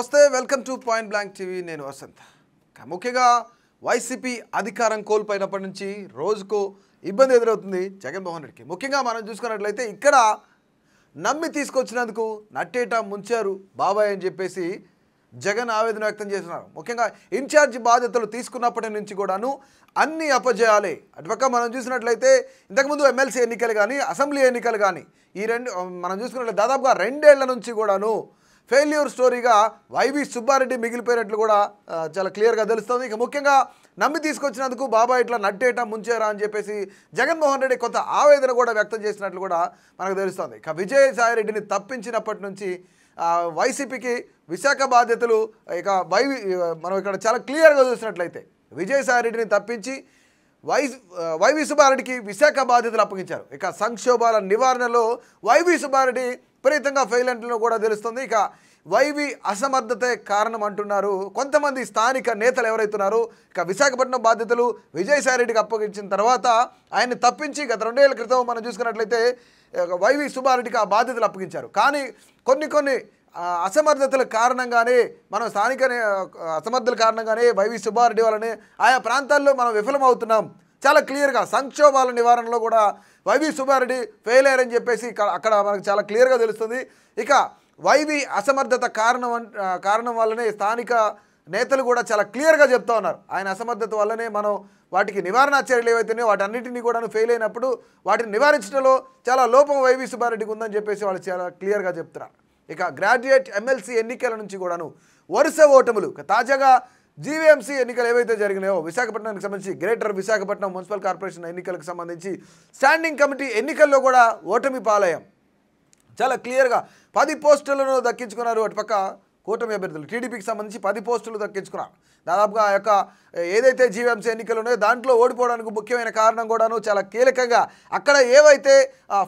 నమస్తే welcome to point blank TV. నేను వసంత్. ముఖ్యంగా వైసీపీ అధికారం కోల్పోయినప్పటి నుంచి రోజుకు ఇబ్బంది ఎదురవుతుంది జగన్మోహన్ రెడ్డికి. ముఖ్యంగా మనం చూసుకున్నట్లయితే ఇక్కడ నమ్మి తీసుకొచ్చినందుకు నట్టేట ముంచారు బాబాయ్ అని చెప్పేసి జగన్ ఆవేదన వ్యక్తం చేస్తున్నారు. ముఖ్యంగా ఇన్ఛార్జ్ బాధ్యతలు తీసుకున్నప్పటి నుంచి కూడాను అన్ని అపజయాలే. అటుపక్క మనం చూసినట్లయితే ఇంతకుముందు ఎమ్మెల్సీ ఎన్నికలు కానీ అసెంబ్లీ ఎన్నికలు కానీ ఈ రెండు మనం చూసుకున్నట్లయితే దాదాపుగా రెండేళ్ళ నుంచి కూడాను ఫెయిల్యూర్ స్టోరీగా వైవి సుబ్బారెడ్డి మిగిలిపోయినట్లు కూడా చాలా క్లియర్గా తెలుస్తుంది. ఇక ముఖ్యంగా నమ్మి తీసుకొచ్చినందుకు బాబా ఇట్లా నట్టేట ముంచేరా అని చెప్పేసి జగన్మోహన్ రెడ్డి కొంత ఆవేదన కూడా వ్యక్తం చేసినట్లు కూడా మనకు తెలుస్తుంది. ఇక విజయసాయి రెడ్డిని తప్పించినప్పటి నుంచి వైసీపీకి విశాఖ బాధ్యతలు ఇక వైవి మనం ఇక్కడ చాలా క్లియర్గా చూసినట్లయితే విజయసాయి రెడ్డిని తప్పించి వై వైవి సుబ్బారెడ్డికి విశాఖ బాధ్యతలు అప్పగించారు. ఇక సంక్షోభాల నివారణలో వైవి సుబ్బారెడ్డి విపరీతంగా ఫెయిల్ అంటున్నా కూడా తెలుస్తుంది. ఇక వైవి అసమర్థతే కారణం అంటున్నారు. కొంతమంది స్థానిక నేతలు ఎవరైతున్నారో ఇక విశాఖపట్నం బాధ్యతలు విజయసాయిరెడ్డికి అప్పగించిన తర్వాత ఆయన్ని తప్పించి గత రెండేళ్ళ క్రితం మనం చూసుకున్నట్లయితే వైవి సుబ్బారెడ్డికి ఆ బాధ్యతలు అప్పగించారు. కానీ కొన్ని కొన్ని అసమర్థతల కారణంగానే మనం స్థానిక అసమర్థతల కారణంగానే వైవి సుబ్బారెడ్డి వల్లనే ఆయా ప్రాంతాల్లో మనం విఫలమవుతున్నాం. చాలా క్లియర్గా సంక్షోభాల నివారణలో కూడా వైవి సుబ్బారెడ్డి ఫెయిల్ అయ్యారని చెప్పేసి అక్కడ మనకు చాలా క్లియర్గా తెలుస్తుంది. ఇక వైవి అసమర్థత కారణం కారణం వల్లనే స్థానిక నేతలు కూడా చాలా క్లియర్గా చెప్తా ఉన్నారు. ఆయన అసమర్థత వల్లనే మనం వాటికి నివారణ చర్యలు ఏవైతున్నాయో వాటన్నిటిని కూడా ఫెయిల్ అయినప్పుడు వాటిని నివారించడంలో చాలా లోపం వైవి సుబ్బారెడ్డికి ఉందని చెప్పేసి వాళ్ళు చాలా క్లియర్గా చెప్తున్నారు. ఇక గ్రాడ్యుయేట్ ఎమ్మెల్సీ ఎన్నికల నుంచి కూడాను వరుస ఓటములు తాజాగా జీవీఎంసీ ఎన్నికలు ఏవైతే జరిగినాయో విశాఖపట్నానికి సంబంధించి గ్రేటర్ విశాఖపట్నం మున్సిపల్ కార్పొరేషన్ ఎన్నికలకు సంబంధించి స్టాండింగ్ కమిటీ ఎన్నికల్లో కూడా ఓటమి పాలయం చాలా క్లియర్గా పది పోస్టులను దక్కించుకున్నారు అటుపక్క కూటమి అభ్యర్థులు. టీడీపీకి సంబంధించి పది పోస్టులు దక్కించుకున్నారు. దాదాపుగా ఆ యొక్క ఏదైతే జీవీఎంసీ ఎన్నికలు ఉన్నాయో దాంట్లో ఓడిపోవడానికి ముఖ్యమైన కారణం కూడాను చాలా కీలకంగా అక్కడ ఏవైతే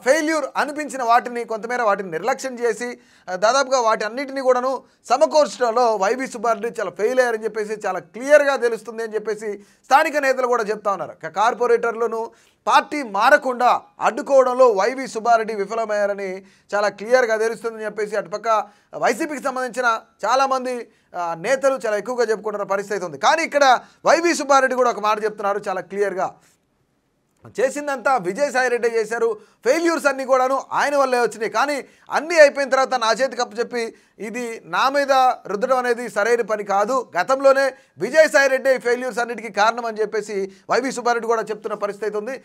ఫెయిల్యూర్ అనిపించిన వాటిని కొంతమేర వాటిని నిర్లక్ష్యం చేసి దాదాపుగా వాటి అన్నిటిని కూడాను సమకూర్చడంలో వైవి సుబ్బారెడ్డి చాలా ఫెయిల్ అయ్యారని చెప్పేసి చాలా క్లియర్గా తెలుస్తుంది అని చెప్పేసి స్థానిక నేతలు కూడా చెప్తా ఉన్నారు. కార్పొరేటర్లను పార్టీ మారకుండా అడ్డుకోవడంలో వైవి సుబ్బారెడ్డి విఫలమయ్యారని చాలా క్లియర్గా తెలుస్తుందని చెప్పేసి అటుపక్క వైసీపీకి సంబంధించిన చాలామంది నేతలు చాలా ఎక్కువగా చెప్పుకుంటున్న పరిస్థితి ఉంది. కానీ ఇక్కడ వైవి సుబ్బారెడ్డి కూడా ఒక మాట చెప్తున్నారు చాలా క్లియర్గా. చేసిందంతా విజయసాయి రెడ్డి చేశారు. ఫెయిల్యూర్స్ అన్నీ కూడాను ఆయన వల్లే వచ్చినాయి. కానీ అన్నీ అయిపోయిన తర్వాత నా చేతికి కప్పు చెప్పి ఇది నా మీద రుద్దడం అనేది సరైన పని కాదు. గతంలోనే విజయసాయి రెడ్డి ఫెయిల్యూర్స్ అన్నిటికీ కారణం అని చెప్పేసి వైవి సుబ్బారెడ్డి కూడా చెప్తున్న పరిస్థితి ఉంది.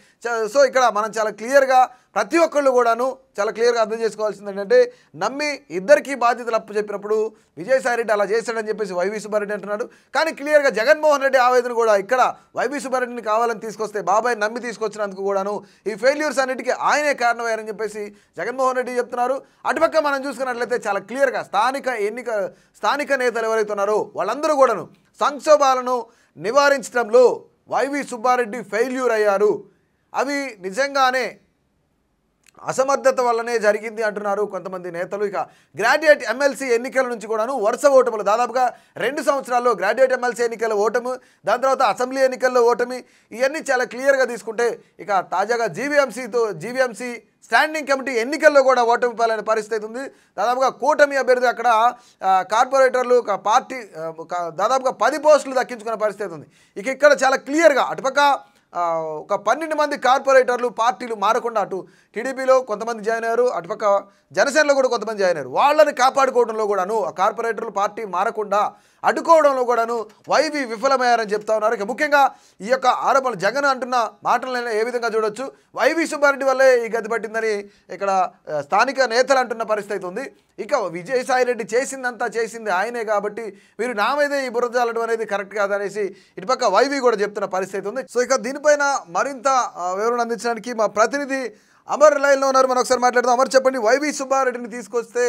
సో ఇక్కడ మనం చాలా క్లియర్గా ప్రతి ఒక్కళ్ళు కూడాను చాలా క్లియర్గా అర్థం చేసుకోవాల్సింది ఏంటంటే నమ్మి ఇద్దరికీ బాధ్యతలు అప్పు చెప్పినప్పుడు విజయసాయి రెడ్డి అలా చేశాడని చెప్పేసి వైవి సుబ్బారెడ్డి అంటున్నాడు. కానీ క్లియర్గా జగన్మోహన్ రెడ్డి ఆవేదన కూడా ఇక్కడ వైవి సుబ్బారెడ్డిని కావాలని తీసుకొస్తే బాబాయ్ నమ్మి వచ్చినందుకు కూడాను ఈ ఫెయిల్యూర్స్ అన్నిటికీ ఆయనే కారణమయ్యారని చెప్పేసి జగన్మోహన్ రెడ్డి చెప్తున్నారు. అటుపక్క మనం చూసుకున్నట్లయితే చాలా క్లియర్గా స్థానిక ఎన్నిక స్థానిక నేతలు ఎవరైతే ఉన్నారో వాళ్ళందరూ కూడాను సంక్షోభాలను నివారించడంలో వైవి సుబ్బారెడ్డి ఫెయిల్యూర్ అయ్యారు. అవి నిజంగానే అసమర్థత వల్లనే జరిగింది అంటున్నారు కొంతమంది నేతలు. ఇక గ్రాడ్యుయేట్ ఎమ్మెల్సీ ఎన్నికల నుంచి కూడాను వరుస ఓటములు. దాదాపుగా రెండు సంవత్సరాల్లో గ్రాడ్యుయేట్ ఎమ్మెల్సీ ఎన్నికల ఓటము దాని తర్వాత అసెంబ్లీ ఎన్నికల్లో ఓటమి ఇవన్నీ చాలా క్లియర్గా తీసుకుంటే ఇక తాజాగా జీవీఎంసీతో జీవీఎంసీ స్టాండింగ్ కమిటీ ఎన్నికల్లో కూడా ఓటమి పాలైన పరిస్థితి ఉంది. దాదాపుగా కూటమి అభ్యర్థి అక్కడ కార్పొరేటర్లు ఒక పార్టీ దాదాపుగా పది పోస్టులు దక్కించుకున్న పరిస్థితి ఉంది. ఇక ఇక్కడ చాలా క్లియర్గా అటుపక్క ఒక పన్నెండు మంది కార్పొరేటర్లు పార్టీలు మారకుండా అటు టీడీపీలో కొంతమంది జాయిన్ అయ్యారు అటుపక్క జనసేనలో కూడా కొంతమంది జాయిన్ అయ్యారు. వాళ్ళని కాపాడుకోవడంలో కూడాను ఆ కార్పొరేటర్లు పార్టీ మారకుండా అడ్డుకోవడంలో కూడాను వైవి విఫలమయ్యారని చెప్తా ఉన్నారు. ఇక ముఖ్యంగా ఈ యొక్క ఆరోపణలు జగన్ అంటున్న మాటలను ఏ విధంగా చూడొచ్చు? వైవి సుబ్బారెడ్డి వల్లే ఈ గది పట్టిందని ఇక్కడ స్థానిక నేతలు అంటున్న పరిస్థితి ఉంది. ఇక విజయసాయి రెడ్డి చేసిందంతా చేసింది ఆయనే కాబట్టి మీరు నా మీదే ఈ బురద అనేది కరెక్ట్ కాదనేసి ఇటుపక్క వైవి కూడా చెప్తున్న పరిస్థితి ఉంది. సో ఇక దీనిపైన మరింత వివరణ అందించడానికి మా ప్రతినిధి అమర్ లైన్లో ఉన్నారు. మనం ఒకసారి మాట్లాడదాం. అమర్ చెప్పండి వైవి సుబ్బారెడ్డిని తీసుకొస్తే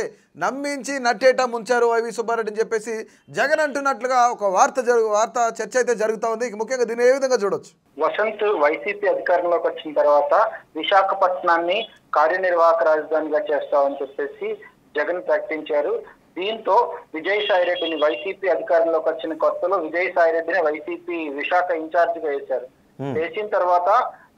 నమ్మించి నట్టేట ముంచారు వైవి సుబ్బారెడ్డిని చెప్పేసి జగన్ అంటున్నట్లుగా ఒక వార్త జరుగు వార్త చర్చ అయితే జరుగుతూ ఉంది. ముఖ్యంగా దీన్ని ఏ విధంగా చూడొచ్చు? వసంత్ వైసీపీ అధికారంలోకి వచ్చిన తర్వాత విశాఖపట్నాన్ని కార్యనిర్వాహక రాజధానిగా చేస్తామని చెప్పేసి జగన్ ప్రకటించారు. దీంతో విజయసాయి రెడ్డిని వైసీపీ అధికారంలోకి వచ్చిన కొత్తలో విజయసాయి రెడ్డిని వైసీపీ విశాఖ ఇన్ఛార్జ్గా వేశారు వేసిన తర్వాత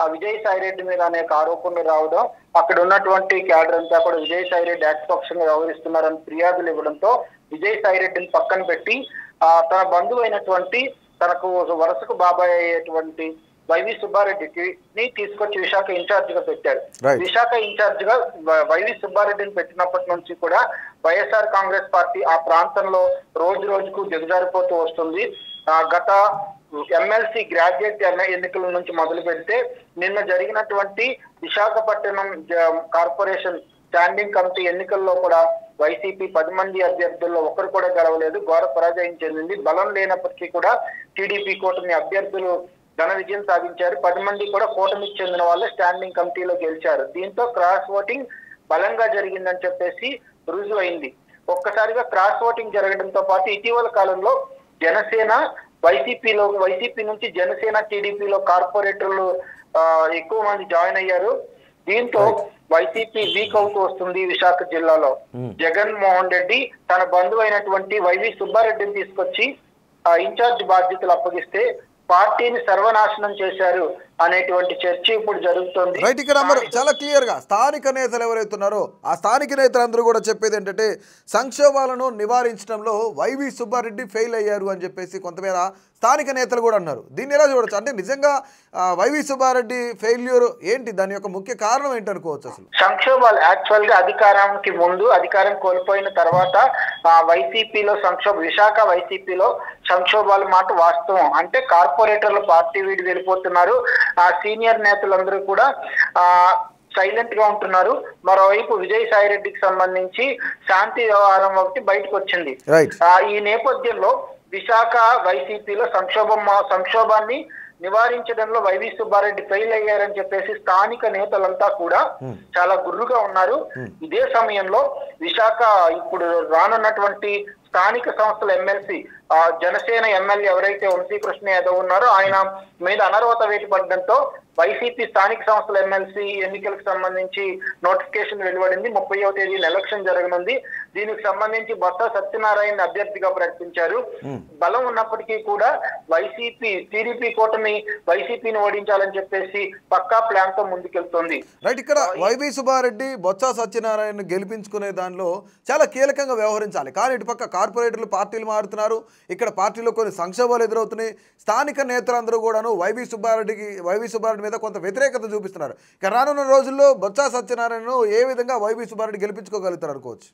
ఆ విజయసాయి రెడ్డి మీద అనేక ఆరోపణలు రావడం అక్కడ ఉన్నటువంటి క్యాడర్ అంతా కూడా విజయసాయి రెడ్డి ఏకపక్షంగా వ్యవహరిస్తున్నారని ఫిర్యాదులు ఇవ్వడంతో విజయసాయి రెడ్డిని పక్కన పెట్టి ఆ తన బంధువు అయినటువంటి తనకు వరుసకు బాబాయ్ అయ్యేటువంటి వైవి సుబ్బారెడ్డికి ని తీసుకొచ్చి విశాఖ ఇన్ఛార్జ్గా పెట్టారు. విశాఖ ఇన్ఛార్జ్గా వైవి సుబ్బారెడ్డిని పెట్టినప్పటి నుంచి కూడా వైఎస్ఆర్ కాంగ్రెస్ పార్టీ ఆ ప్రాంతంలో రోజు రోజుకు దిగజారిపోతూ వస్తుంది. ఆ గత ఎమ్మెల్సీ గ్రాడ్యుయేట్ ఎన్న- ఎన్నికల నుంచి మొదలు పెడితే నిన్న జరిగినటువంటి విశాఖపట్నం కార్పొరేషన్ స్టాండింగ్ కమిటీ ఎన్నికల్లో కూడా వైసీపీ పది మంది అభ్యర్థుల్లో ఒకరు కూడా గెలవలేదు. ఘోర పరాజయం చెందింది. బలం లేనప్పటికీ కూడా టీడీపీ కూటమి అభ్యర్థులు ఘన విజయం సాధించారు. పది మంది కూడా కూటమికి చెందిన వాళ్ళే స్టాండింగ్ కమిటీలో గెలిచారు. దీంతో క్రాస్ ఓటింగ్ బలంగా జరిగిందని చెప్పేసి రుజువైంది. ఒక్కసారిగా క్రాస్ ఓటింగ్ జరగడంతో పాటు ఇటీవల కాలంలో జనసేన వైసీపీలో వైసీపీ నుంచి జనసేన టీడీపీలో కార్పొరేటర్లు ఆ, ఎక్కువ మంది జాయిన్ అయ్యారు. దీంతో వైసీపీ వీక్ అవుతూ వస్తుంది విశాఖ జిల్లాలో. జగన్ మోహన్ రెడ్డి తన బంధువు అయినటువంటి వైవి సుబ్బారెడ్డిని తీసుకొచ్చి ఇన్ఛార్జ్ బాధ్యతలు అప్పగిస్తే పార్టీని సర్వనాశనం చేశారు. అనేటువంటి చర్చ ఇప్పుడు జరుగుతోంది. రైట్ ఇక్కడ మరి చాలా క్లియర్గా స్థానిక నేతలు ఎవరైతే ఉన్నారో ఆ స్థానిక నేతలందరూ కూడా చెప్పేది ఏంటంటే సంక్షోభాలను నివారించడంలో వైవి సుబ్బారెడ్డి ఫెయిల్ అయ్యారు అని చెప్పేసి కొంతమేర స్థానిక నేతలు కూడా అన్నారు. దీన్ని ఎలా చూడొచ్చు? అంటే నిజంగా వైవి సుబ్బారెడ్డి ఫెయిల్యూర్ ఏంటి? దాని యొక్క ముఖ్య కారణం ఏంటి అనుకోవచ్చు అసలు? సంక్షోభాలు యాక్చువల్గా అధికారానికి ముందు అధికారం కోల్పోయిన తర్వాత ఆ, వైసీపీలో సంక్షోభ విశాఖ వైసీపీలో సంక్షోభాల మాట వాస్తవం. అంటే కార్పొరేటర్లు పార్టీ వీడి వెళ్ళిపోతున్నారు. ఆ సీనియర్ నేతలందరూ కూడా ఆ సైలెంట్గా ఉంటున్నారు. మరోవైపు విజయసాయి రెడ్డికి సంబంధించి శాంతి వ్యవహారం ఒకటి బయటకు వచ్చింది. ఈ నేపథ్యంలో విశాఖ వైసీపీలో సంక్షోభం సంక్షోభాన్ని నివారించడంలో వైవి సుబ్బారెడ్డి ఫెయిల్ అయ్యారని చెప్పేసి స్థానిక నేతలంతా కూడా చాలా గుర్రుగా ఉన్నారు. ఇదే సమయంలో విశాఖ ఇప్పుడు రానున్నటువంటి స్థానిక సంస్థల ఎమ్మెల్సీ జనసేన ఎమ్మెల్యే ఎవరైతే వంశీకృష్ణ యాదవ్ ఉన్నారో ఆయన మీద అనర్హత వేటు పడడంతో వైసీపీ స్థానిక సంస్థల ఎమ్మెల్సీ ఎన్నికలకు సంబంధించి నోటిఫికేషన్ వెలువడింది. ముప్పైవ తేదీన ఎలక్షన్ జరగనుంది. దీనికి సంబంధించి బొత్స సత్యనారాయణ అభ్యర్థిగా ప్రకటించారు. బలం ఉన్నప్పటికీ కూడా వైసీపీ టీడీపీ కూటమి వైసీపీని ఓడించాలని చెప్పేసి పక్కా ప్లాన్తో ముందుకెళ్తోంది. రైట్ ఇక్కడ వైవి సుబ్బారెడ్డి బొత్స సత్యనారాయణ గెలిపించుకునే దానిలో చాలా కీలకంగా వ్యవహరించాలి. కానీ ఇటుపక్క కార్పొరేటర్లు పార్టీలు మారుతున్నారు. ఇక్కడ పార్టీలో కొన్ని సంక్షోభాలు ఎదురవుతున్నాయి. స్థానిక నేతలందరూ కూడాను వైవి సుబ్బారెడ్డికి వైవి సుబ్బారెడ్డి మీద కొంత వ్యతిరేకత చూపిస్తున్నారు. ఇక రానున్న రోజుల్లో బొత్స సత్యనారాయణను ఏ విధంగా వైవి సుబ్బారెడ్డి గెలిపించుకోగలుగుతారు అనుకోవచ్చు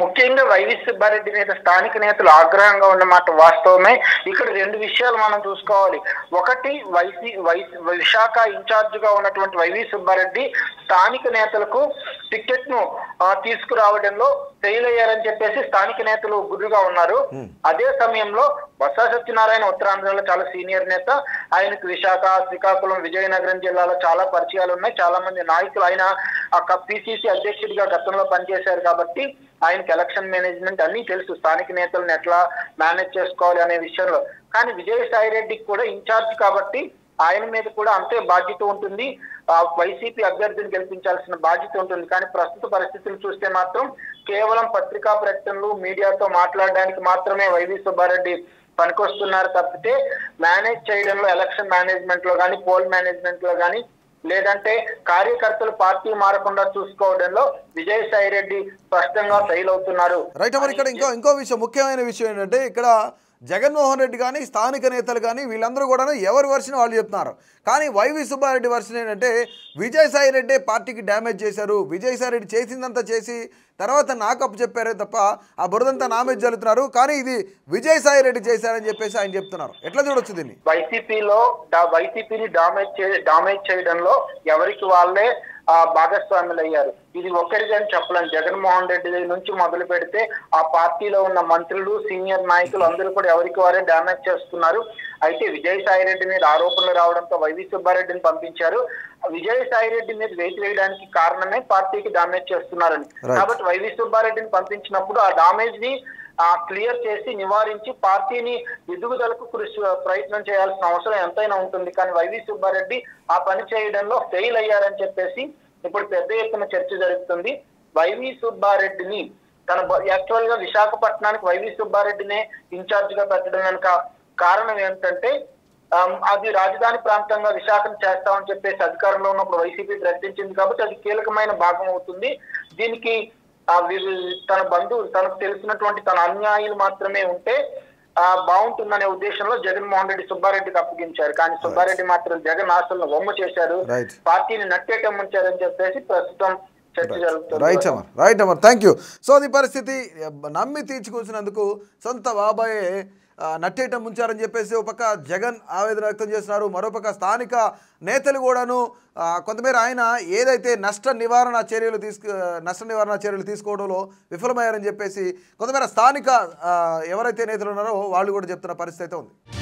ముఖ్యంగా వైవి సుబ్బారెడ్డి మీద స్థానిక నేతలు ఆగ్రహంగా ఉన్నమాట వాస్తవమే. ఇక్కడ రెండు విషయాలు మనం చూసుకోవాలి. ఒకటి వైసీ వైసీ విశాఖ ఇన్ఛార్జ్గా ఉన్నటువంటి వైవి సుబ్బారెడ్డి స్థానిక నేతలకు టికెట్ను తీసుకురావడంలో ఫెయిల్ అయ్యారని చెప్పేసి స్థానిక నేతలు గుర్రుగా ఉన్నారు. అదే సమయంలో బొత్స సత్యనారాయణ ఉత్తరాంధ్రలో చాలా సీనియర్ నేత ఆయనకు విశాఖ శ్రీకాకుళం విజయనగరం జిల్లాలో చాలా పరిచయాలు ఉన్నాయి. చాలా మంది నాయకులు ఆయన పిసిసి అధ్యక్షుడిగా గతంలో పనిచేశారు కాబట్టి ఆయనకి ఎలక్షన్ మేనేజ్మెంట్ అన్ని తెలుసు. స్థానిక నేతలను ఎట్లా మేనేజ్ చేసుకోవాలి అనే విషయంలో. కానీ విజయసాయి రెడ్డికి కూడా ఇన్ఛార్జ్ కాబట్టి ఆయన మీద కూడా అంతే బాధ్యత ఉంటుంది. వైసీపీ అభ్యర్థిని గెలిపించాల్సిన బాధ్యత ఉంటుంది. కానీ ప్రస్తుత పరిస్థితులు చూస్తే మాత్రం కేవలం పత్రికా ప్రకటనలు మీడియాతో మాట్లాడడానికి మాత్రమే వైవి సుబ్బారెడ్డి పనికొస్తున్నారు తప్పితే మేనేజ్ చేయడంలో ఎలక్షన్ మేనేజ్మెంట్లో కానీ పోల్ మేనేజ్మెంట్లో కానీ లేదంటే కార్యకర్తలు పార్టీ మారకుండా చూసుకోవడంలో విజయసాయి రెడ్డి స్పష్టంగా ఫెయిల్ అవుతున్నారు. రైట్ మరి ఇక్కడ ఇంకో ఇంకో విషయం ముఖ్యమైన విషయం ఏంటంటే ఇక్కడ జగన్మోహన్ రెడ్డి కానీ స్థానిక నేతలు కానీ వీళ్ళందరూ కూడా ఎవరి వర్షన్ వాళ్ళు చెప్తున్నారు. కానీ వైవి సుబ్బారెడ్డి వర్షన్ ఏంటంటే విజయసాయి రెడ్డి పార్టీకి డ్యామేజ్ చేశారు. విజయసాయి రెడ్డి చేసిందంతా చేసి తర్వాత నాకు అప్పు చెప్పారే తప్ప ఆ బురదంతా నా మీద జల్లుతున్నారు. కానీ ఇది విజయసాయి రెడ్డి చేశారని చెప్పేసి ఆయన చెప్తున్నారు. ఎట్లా చూడొచ్చు దీన్ని? వైసీపీలో వైసీపీని డామేజ్ చే డామేజ్ చేయడంలో ఎవరికి వాళ్ళే భాగస్వాములు అయ్యారు ఇది ఒక్కరికని చెప్పలేం. జగన్మోహన్ రెడ్డి నుంచి మొదలు పెడితే ఆ పార్టీలో ఉన్న మంత్రులు సీనియర్ నాయకులు అందరూ కూడా ఎవరికి వారే డామేజ్ చేస్తున్నారు. అయితే విజయసాయి రెడ్డి మీద ఆరోపణలు రావడంతో వైవి సుబ్బారెడ్డిని పంపించారు. విజయసాయి రెడ్డి మీద వేసి వేయడానికి కారణమే పార్టీకి డామేజ్ చేస్తున్నారని. కాబట్టి వైవి సుబ్బారెడ్డిని పంపించినప్పుడు ఆ డామేజ్ని క్లియర్ చేసి నివారించి పార్టీని ఎదుగుదలకు కృషి ప్రయత్నం చేయాల్సిన అవసరం ఎంతైనా ఉంటుంది. కానీ వైవి సుబ్బారెడ్డి ఆ పని చేయడంలో ఫెయిల్ అయ్యారని చెప్పేసి ఇప్పుడు పెద్ద ఎత్తున చర్చ జరుగుతుంది. వైవి సుబ్బారెడ్డిని తన యాక్చువల్గా విశాఖపట్నానికి వైవి సుబ్బారెడ్డినే ఇన్ఛార్జ్గా పెట్టడం వెనుక కారణం ఏంటంటే అది రాజధాని ప్రాంతంగా విశాఖను చేస్తామని చెప్పేసి అధికారంలో ఉన్నప్పుడు వైసీపీ ప్రకటించింది కాబట్టి అది కీలకమైన భాగం అవుతుంది. దీనికి వీళ్ళు తన బంధువులు తనకు తెలిసినటువంటి తన అనుయాయులు మాత్రమే ఉంటే ఆ బాగుంటుందనే ఉద్దేశంలో జగన్మోహన్ రెడ్డి సుబ్బారెడ్డికి అప్పగించారు. కానీ సుబ్బారెడ్డి మాత్రం జగన్ ఆశలను బొమ్మ చేశారు రైట్ పార్టీని నట్టేటం ఉంచారని చెప్పేసి ప్రస్తుతం చర్చ జరుగుతుంది. Right Amar right Amar thank you so అది పరిస్థితి నమ్మి తీర్చుకొచ్చినందుకు సొంత బాబాయే నట్టేయటం ముంచారని చెప్పేసి ఒక పక్క జగన్ ఆవేదన వ్యక్తం చేస్తున్నారు. మరోపక్క స్థానిక నేతలు కూడాను కొంతమేర ఆయన ఏదైతే నష్ట నివారణ చర్యలు తీసుకు నష్ట నివారణ చర్యలు తీసుకోవడంలో విఫలమయ్యారని చెప్పేసి కొంతమేర స్థానిక ఎవరైతే నేతలు ఉన్నారో వాళ్ళు కూడా చెప్తున్న పరిస్థితి అయితే ఉంది.